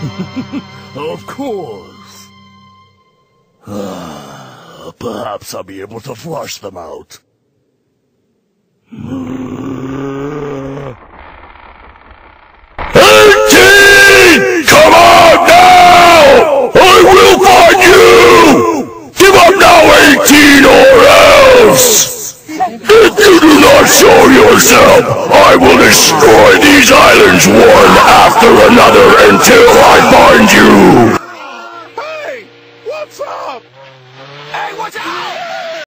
of course. Ah, perhaps I'll be able to flush them out. Eighteen! Come on now! I will find you! Give up now, eighteen, or not show yourself, I will destroy these islands one after another until I find you! Hey! What's up? Hey, watch out!